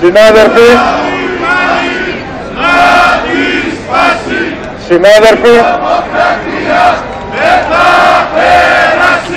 Sin nada de fe. Sin nada de.